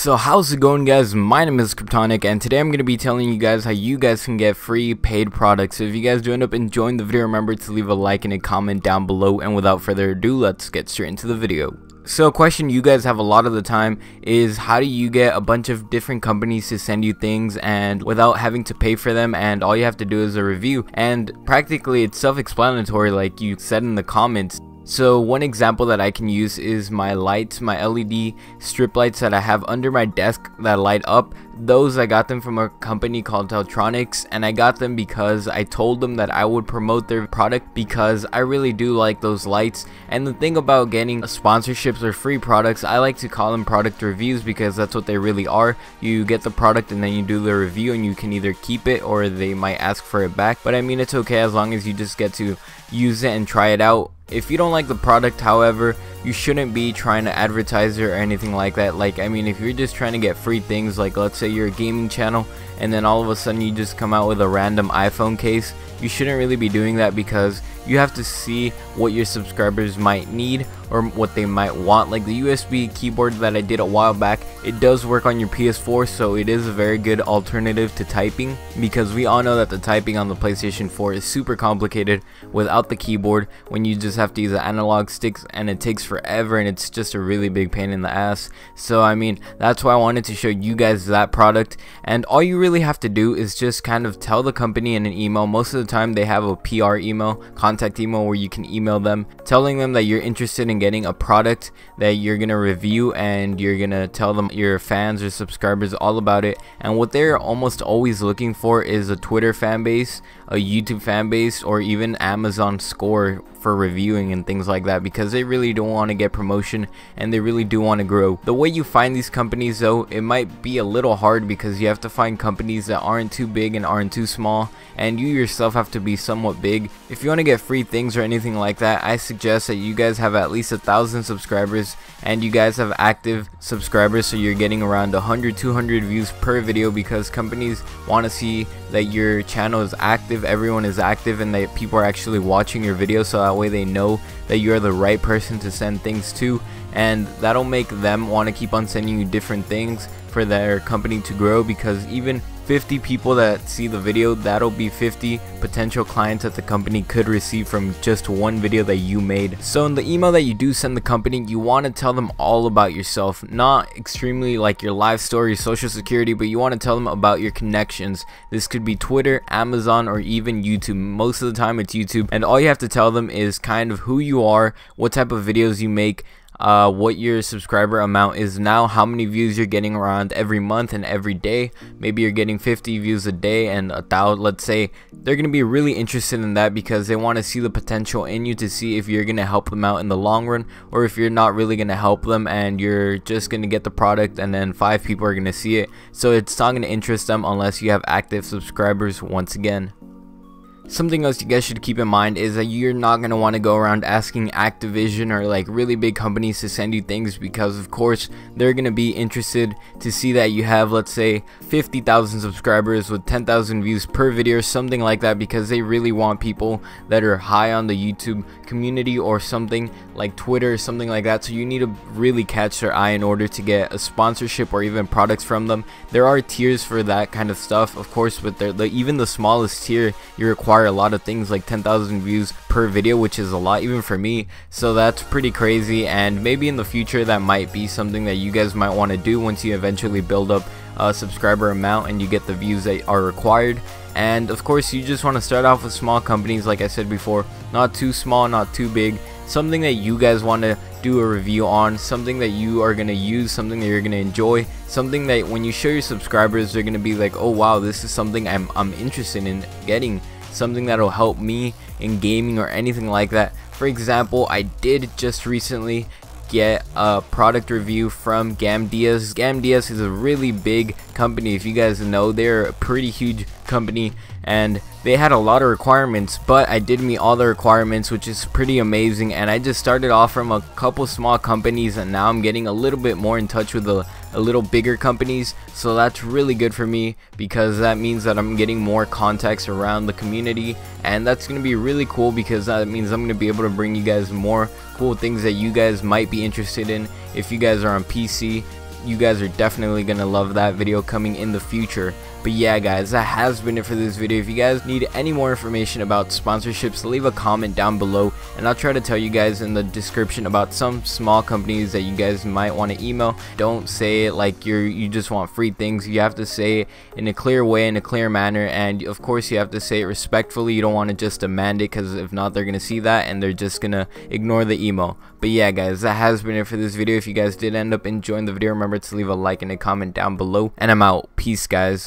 So how's it going guys, my name is Kryptonic and today I'm going to be telling you guys how you guys can get free paid products. So if you guys do end up enjoying the video, remember to leave a like and a comment down below and without further ado, let's get straight into the video. So a question you guys have a lot of the time is how do you get a bunch of different companies to send you things and without having to pay for them and all you have to do is a review and practically it's self-explanatory like you said in the comments so one example that I can use is my lights, my LED strip lights that I have under my desk that light up. Those I got them from a company called Teltronics and I got them because I told them that I would promote their product because I really do like those lights. And the thing about getting sponsorships or free products, I like to call them product reviews because that's what they really are. You get the product and then you do the review and you can either keep it or they might ask for it back. But I mean it's okay as long as you just get to use it and try it out if you don't like the product, however, you shouldn't be trying to advertise or anything like that. Like, I mean, if you're just trying to get free things, like let's say you're a gaming channel and then all of a sudden you just come out with a random iPhone case, you shouldn't really be doing that because you have to see what your subscribers might need or what they might want. Like the USB keyboard that I did a while back it does work on your PS4 so it is a very good alternative to typing because we all know that the typing on the PlayStation 4 is super complicated without the keyboard when you just have to use the analog sticks and it takes forever and it's just a really big pain in the ass. So I mean that's why I wanted to show you guys that product. And all you really have to do is just kind of tell the company in an email. Most of the time they have a PR email contact email where you can email them telling them that you're interested in getting a product that you're gonna review and you're gonna tell them your fans or subscribers all about it. And what they're almost always looking for is a Twitter fan base a YouTube fan base or even Amazon score for reviewing and things like that because they really don't want to get promotion and they really do want to grow. The way you find these companies though, it might be a little hard because you have to find companies that aren't too big and aren't too small and you yourself have to be somewhat big. If you want to get free things or anything like that, I suggest that you guys have at least a thousand subscribers and you guys have active subscribers so you're getting around 100 200 views per video because companies want to see that your channel is active everyone is active and that people are actually watching your videos so that way they know that you're the right person to send things to and that'll make them want to keep on sending you different things for their company to grow because even 50 people that see the video, that'll be 50 potential clients that the company could receive from just one video that you made. So in the email that you do send the company, you want to tell them all about yourself, not extremely like your life story, social security, but you want to tell them about your connections. This could be Twitter, Amazon, or even YouTube. Most of the time it's YouTube, and all you have to tell them is kind of who you are, what type of videos you make, uh, what your subscriber amount is now, how many views you're getting around every month and every day. Maybe you're getting 50 views a day and a thousand. Let's say they're gonna be really interested in that because they want to see the potential in you to see if you're gonna help them out in the long run or if you're not really gonna help them and you're just gonna get the product and then five people are gonna see it. So it's not gonna interest them unless you have active subscribers once again. Something else you guys should keep in mind is that you're not going to want to go around asking Activision or like really big companies to send you things because of course they're going to be interested to see that you have let's say 50,000 subscribers with 10,000 views per video or something like that because they really want people that are high on the YouTube community or something like Twitter or something like that so you need to really catch their eye in order to get a sponsorship or even products from them. There are tiers for that kind of stuff of course but they're, even the smallest tier you require a lot of things like 10,000 views per video which is a lot even for me. So that's pretty crazy and maybe in the future that might be something that you guys might want to do once you eventually build up a subscriber amount and you get the views that are required. And of course you just want to start off with small companies like I said before not too small not too big. Something that you guys want to do a review on, something that you are going to use, something that you're going to enjoy, something that when you show your subscribers, they're going to be like, oh wow, this is something I'm, I'm interested in getting something that'll help me in gaming or anything like that. For example, I did just recently get a product review from Gamdias. Gamdias is a really big company. If you guys know, they're a pretty huge company and they had a lot of requirements but I did meet all the requirements which is pretty amazing and I just started off from a couple small companies and now I'm getting a little bit more in touch with a, a little bigger companies. So that's really good for me because that means that I'm getting more contacts around the community. And that's gonna be really cool because that means I'm gonna be able to bring you guys more cool things that you guys might be interested in. If you guys are on PC you guys are definitely gonna love that video coming in the future. But yeah guys, that has been it for this video. If you guys need any more information about sponsorships, leave a comment down below and I'll try to tell you guys in the description about some small companies that you guys might want to email. Don't say it like you're you just want free things. You have to say it in a clear way, in a clear manner, and of course you have to say it respectfully. You don't want to just demand it because if not, they're gonna see that and they're just gonna ignore the email. But yeah guys, that has been it for this video. If you guys did end up enjoying the video, remember to leave a like and a comment down below. And I'm out. Peace guys.